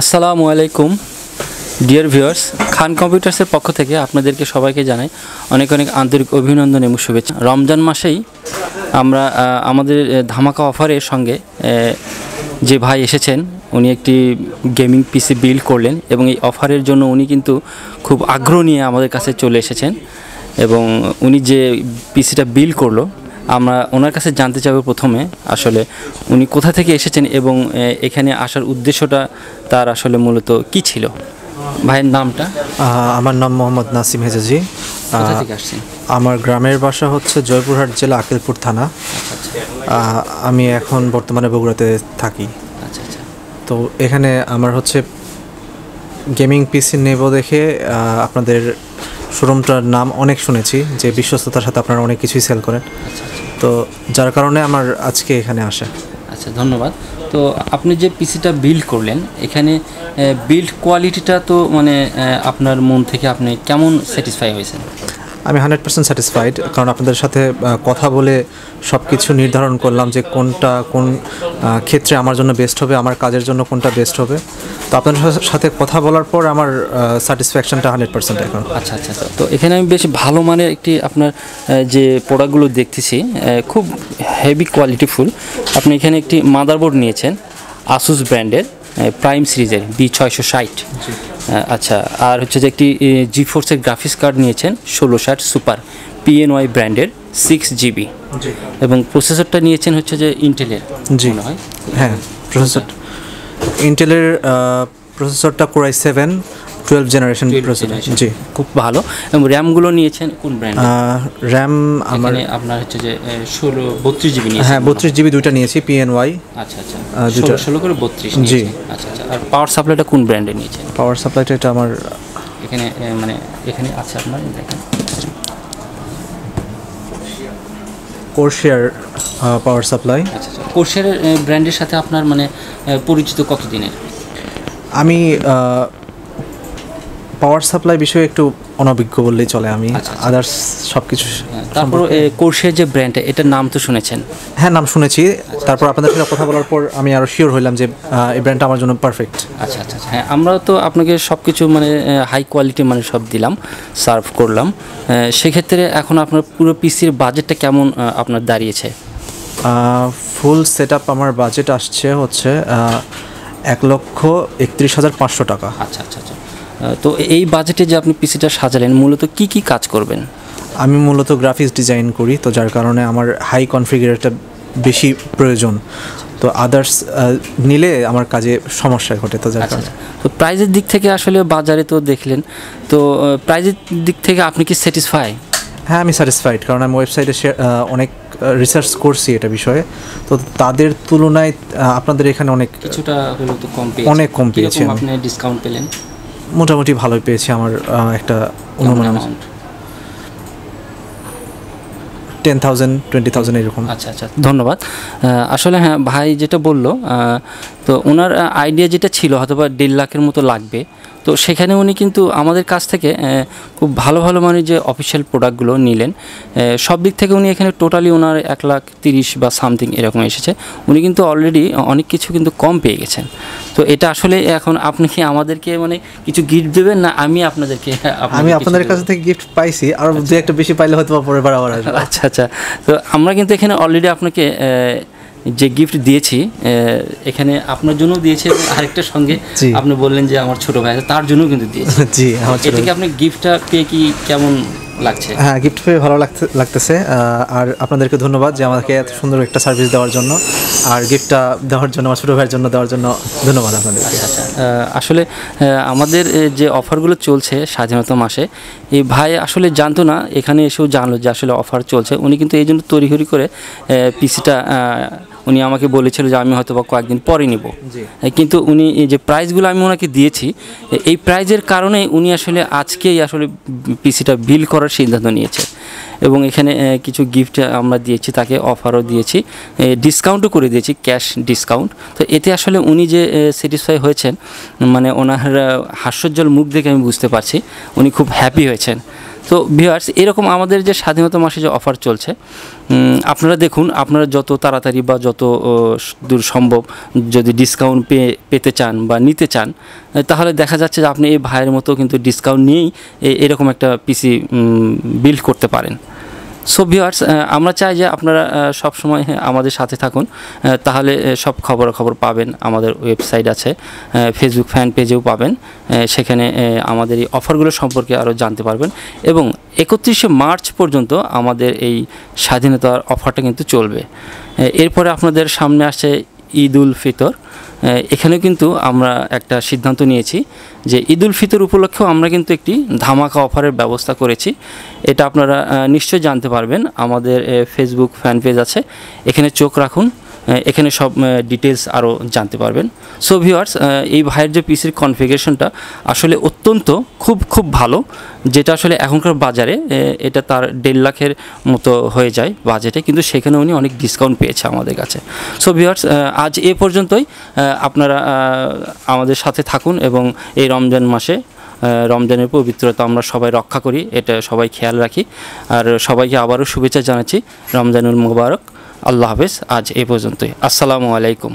আসসালামু আলাইকুম, dear viewers, খান কম্পিউটার্সের পক্ষ থেকে আপনাদেরকে সবাইকে জানাই অনেক অনেক আন্তরিক অভিনন্দন এবং শুভেচ্ছা। রমজান মাসেই আমরা আমাদের ধামাকা অফারের সঙ্গে যে ভাই এসেছেন, উনি একটি গেমিং পিসি বিল্ড করলেন এবং এই অফারের জন্য উনি কিন্তু খুব আগ্রহ নিয়ে আমাদের কাছে চলে এসেছেন এবং উনি যে পিসিটা বিল করল আমরা ওনার কাছে জানতে চাইব প্রথমে আসলে উনি কোথা থেকে এসেছেন এবং এখানে আসার উদ্দেশ্যটা তার আসলে মূলত কি ছিল? ভাইয়ের নামটা? আমার নাম মোহাম্মদ নাসিম হেজাজি। আমার গ্রামের বাসা হচ্ছে জয়পুরহাট জেলা আকেলপুর থানা। আমি এখন বর্তমানে বগুড়াতে থাকি। আচ্ছা আচ্ছা। তো এখানে আমার হচ্ছে গেমিং পিসি নেব দেখে আপনাদের শোরুমটার নাম অনেক শুনেছি যে বিশ্বস্ততার সাথে আপনারা অনেক কিছুই সেল করেন। তো যার কারণে আমার আজকে এখানে আসা। আচ্ছা ধন্যবাদ। তো আপনি যে পিসিটা বিল্ড করলেন এখানে বিল্ড কোয়ালিটিটা তো মানে আপনার মন থেকে আপনি কেমন স্যাটিসফাই হয়েছেন? আমি হান্ড্রেড পার্সেন্ট স্যাটিসফাইড কারণ আপনাদের সাথে কথা বলে সব কিছু নির্ধারণ করলাম যে কোনটা কোন ক্ষেত্রে আমার জন্য বেস্ট হবে আমার কাজের জন্য কোনটা বেস্ট হবে। তো আপনার সাথে কথা বলার পর আমার স্যাটিসফ্যাকশনটা হান্ড্রেড পার্সেন্ট এখন। আচ্ছা আচ্ছা আচ্ছা। তো এখানে আমি বেশ ভালো মানের একটি আপনার যে প্রোডাক্টগুলো দেখতেছি খুব হেভি কোয়ালিটিফুল আপনি এখানে একটি মাদারবোর্ড নিয়েছেন আসুস ব্র্যান্ডের প্রাইম সিরিজের বি ছয়শো ষাট। আচ্ছা আর হচ্ছে যে একটি জি ফোর্সের গ্রাফিক্স কার্ড নিয়েছেন ষোলো ষাট সুপার পিএনওয়াই ব্র্যান্ডের সিক্স জিবি এবং প্রসেসরটা নিয়েছেন হচ্ছে যে ইন্টেলের জি। হয়? হ্যাঁ প্রসেসর ইন্টেলের প্রসেসরটা core i seven twelve generation processor জি। খুব ভালো। এবং র্যামগুলো নিয়েছেন কোন ব্র্যান্ড র্যাম আমার আপনার হচ্ছে যে ষোলো বত্রিশ জিবি হ্যাঁ বত্রিশ জিবি দুইটা নিয়েছি পিএনওয়াই আচ্ছা আচ্ছা। দুটো। ষোলো করে বত্রিশ জি। আচ্ছা আচ্ছা। আর পাওয়ার সাপ্লাইটা কোন ব্র্যান্ডে নিয়েছেন? পাওয়ার সাপ্লাইটা এটা আমার এখানে মানে এখানে আছে আপনার দেখেন। কোরশিয়ার পাওয়ার সাপ্লাই আচ্ছা আচ্ছা। ব্র্যান্ডের সাথে আপনার মানে এ, পরিচিত কতদিনের? আমি পাওয়ার সাপ্লাই বিষয়ে একটু অনভিজ্ঞ বললেই চলে আমি। আদার্স সব কিছু তারপর কোর্সের যে ব্র্যান্ড এটার নাম তো শুনেছেন? হ্যাঁ নাম শুনেছি। তারপর আপনাদের সাথে কথা বলার পর আমি আরও শিওর হইলাম যে এই ব্র্যান্ডটা আমার জন্য পারফেক্ট আচ্ছা আচ্ছা আচ্ছা। হ্যাঁ আমরা তো আপনাকে সব কিছু মানে হাই কোয়ালিটি মানে সব দিলাম সার্ভ করলাম। সেক্ষেত্রে এখন আপনার পুরো পিসির বাজেটটা কেমন আপনার দাঁড়িয়েছে? ফুল সেট আপ আমার বাজেট আসছে হচ্ছে এক লক্ষ একত্রিশ হাজার পাঁচশো টাকা। আচ্ছা আচ্ছা আচ্ছা। তো এই বাজেটে যে আপনি পিসিটা সাজালেন মূলত কি কি কাজ করবেন? আমি মূলত গ্রাফিক্স ডিজাইন করি তো যার কারণে আমার হাই কনফিগারেটটা বেশি প্রয়োজন। তো আদার্স নিলে আমার কাজে সমস্যা ঘটে তো যার আচ্ছা কারণে। আচ্ছা। তো প্রাইজের দিক থেকে আসলে বাজারে তো দেখলেন তো প্রাইজের দিক থেকে আপনি কি স্যাটিসফাই হ্যাঁ আমি স্যাটিসফাইড কারণ আমি ওয়েবসাইটে অনেক রিসার্চ করছি এটা বিষয়ে। তো তাদের তুলনায় আপনাদের এখানে অনেক কিছুটা হলেও তো কম অনেক কম পেয়েছি আপনি ডিসকাউন্ট পেলেন? মোটামুটি ভালোই পেয়েছি আমার একটা অনুমান টেন থাউজেন্ড টোয়েন্টি থাউজেন্ড এরকম। আচ্ছা আচ্ছা ধন্যবাদ। আসলে হ্যাঁ ভাই যেটা বলল তো ওনার আইডিয়া যেটা ছিল হয়তো বা দেড় লাখের মতো লাগবে। তো সেখানে উনি কিন্তু আমাদের কাছ থেকে খুব ভালো ভালো মানের যে অফিসিয়াল প্রোডাক্টগুলো নিলেন সব দিক থেকে উনি এখানে টোটালি ওনার এক লাখ তিরিশ বা সামথিং এরকম এসেছে। উনি কিন্তু অলরেডি অনেক কিছু কিন্তু কম পেয়ে গেছেন। তো এটা আসলে এখন আপনি কি আমাদেরকে মানে কিছু গিফট দেবেন না আমি আপনাদেরকে আমি আপনাদের কাছ থেকে গিফট পাইছি আর দু একটা বেশি পাইলে হয়তো পরে বার আবার আসবে। আচ্ছা আচ্ছা। তো আমরা কিন্তু এখানে অলরেডি আপনাকে আহ, যে গিফট দিয়েছি এখানে আপনার জন্য দিয়েছে এবং আরেকটার সঙ্গে আপনি বললেন যে আমার ছোট ভাই আছে তার জন্য কিন্তু দিয়েছি। জি আমার ছোট এটা কি আপনি গিফটটা পেয়ে কি কেমন লাগছে। হ্যাঁ গিফট পেয়ে ভালো লাগতে লাগতেছে। আর আপনাদেরকে ধন্যবাদ যে আমাকে এত সুন্দর একটা সার্ভিস দেওয়ার জন্য। আর গিফটটা দেওয়ার জন্য আমার ছোটো ভাইয়ের জন্য দেওয়ার জন্য ধন্যবাদ আপনাদেরকে। আচ্ছা আহ, আসলে আমাদের যে অফারগুলো চলছে স্বাধীনতা মাসে এই ভাই আসলে জানতো না এখানে এসেও জানলো যে আসলে অফার চলছে। উনি কিন্তু এই জন্য তড়িঘড়ি করে পিসিটা উনি আমাকে বলেছিল যে আমি হয়তো বা কয়েকদিন পরে নিব। কিন্তু উনি এই যে প্রাইসগুলো আমি ওনাকে দিয়েছি এই প্রাইজের কারণে উনি আসলে আজকেই আসলে পিসিটা বিল করার সিদ্ধান্ত নিয়েছে। এবং এখানে কিছু গিফট আমরা দিয়েছি, তাকে অফারও দিয়েছি। ডিসকাউন্টও করে দিয়েছি ক্যাশ ডিসকাউন্ট তো এতে আসলে উনি যে স্যাটিসফাই হয়েছেন মানে ওনার হাস্যজ্জ্বল মুখ দেখে আমি বুঝতে পারছি, উনি খুব হ্যাপি হয়েছেন। তো ভিউয়ার্স এরকম আমাদের যে স্বাধীনতা মাসে যে অফার চলছে আপনারা দেখুন, আপনারা যত তাড়াতাড়ি বা যত দূর সম্ভব যদি ডিসকাউন্ট পেয়ে, পেতে চান বা নিতে চান তাহলে দেখা যাচ্ছে যে আপনি এই ভাইয়ের মতো কিন্তু ডিসকাউন্ট নিয়েই এরকম একটা পিসি বিল্ড করতে পারেন। সো ভিউয়ার্স আমরা চাই যে আপনারা সব সময় আমাদের সাথে থাকুন। তাহলে সব খবরাখবর পাবেন আমাদের ওয়েবসাইট আছে। ফেসবুক ফ্যান পেজেও পাবেন। সেখানে আমাদের এই অফারগুলো সম্পর্কে আরও জানতে পারবেন। এবং একত্রিশে মার্চ পর্যন্ত আমাদের এই স্বাধীনতার অফারটা কিন্তু চলবে। এরপরে আপনাদের সামনে আসে ঈদ উল ফিতর। এখানেও কিন্তু আমরা একটা সিদ্ধান্ত নিয়েছি যে ঈদ উল ফিতর উপলক্ষেও আমরা কিন্তু একটি ধামাকা অফারের ব্যবস্থা করেছি। এটা আপনারা নিশ্চয়ই জানতে পারবেন। আমাদের ফেসবুক ফ্যান পেজ আছে। এখানে চোখ রাখুন। এখানে সব ডিটেলস আরও জানতে পারবেন। সো ভিউয়ার্স এই ভাইয়ের যে পিসির কনফিগারেশনটা আসলে অত্যন্ত খুব খুব ভালো, যেটা আসলে এখনকার বাজারে এটা তার দেড় লাখের মতো হয়ে যায় বাজেটে, কিন্তু সেখানে উনি অনেক ডিসকাউন্ট পেয়েছে আমাদের কাছে। সো ভিউয়ার্স আজ এ পর্যন্তই আপনারা আমাদের সাথে থাকুন এবং এই রমজান মাসে রমজানের পবিত্রতা আমরা সবাই রক্ষা করি, এটা সবাই খেয়াল রাখি। আর সবাইকে আবারও শুভেচ্ছা জানাচ্ছি, রমজানুল মুবারক। আল্লাহ হাফেজ আজ এই পর্যন্তই। আসসালামু আলাইকুম।